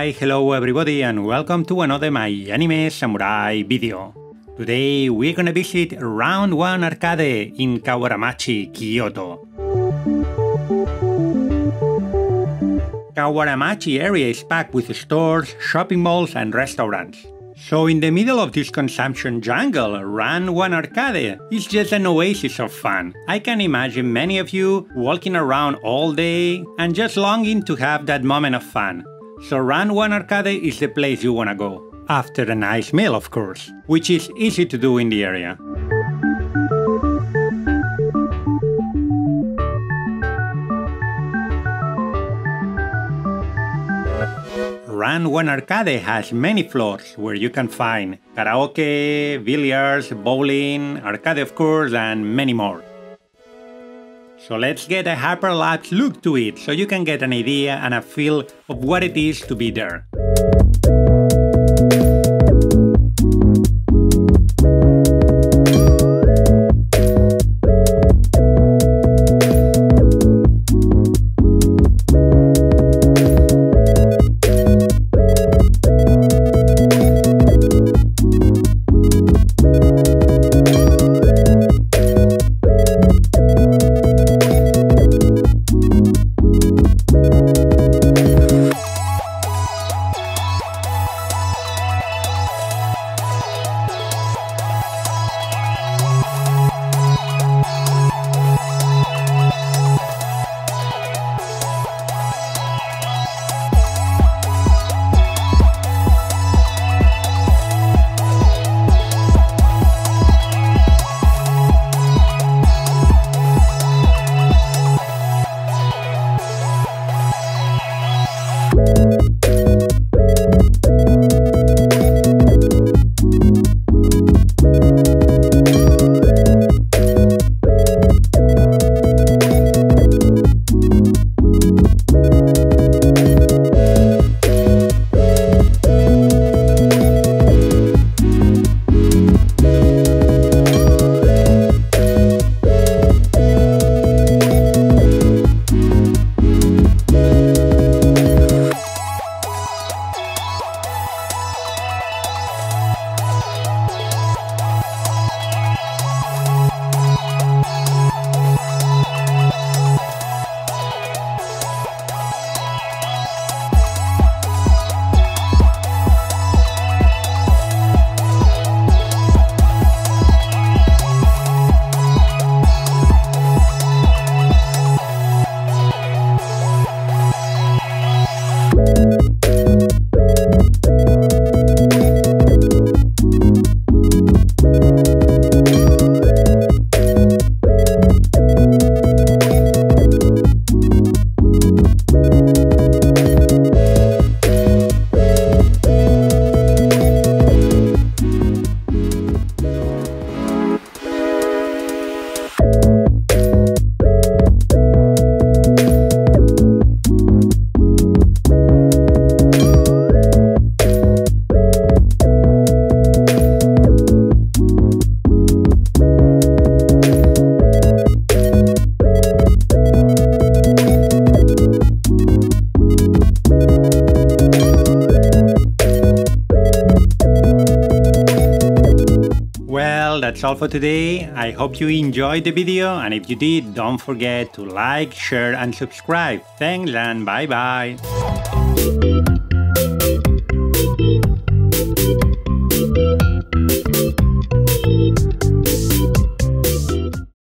Hi, hello everybody and welcome to another My Anime Samurai video. Today we're gonna visit Round 1 Arcade in Kawaramachi, Kyoto. Kawaramachi area is packed with stores, shopping malls and restaurants. So in the middle of this consumption jungle, Round 1 Arcade is just an oasis of fun. I can imagine many of you walking around all day and just longing to have that moment of fun. So Round 1 Arcade is the place you wanna go. After a nice meal, of course, which is easy to do in the area. Round 1 Arcade has many floors where you can find karaoke, billiards, bowling, arcade of course, and many more. So let's get a hyperlapse look to it so you can get an idea and a feel of what it is to be there. That's all for today. I hope you enjoyed the video and if you did, don't forget to like, share and subscribe. Thanks and bye bye.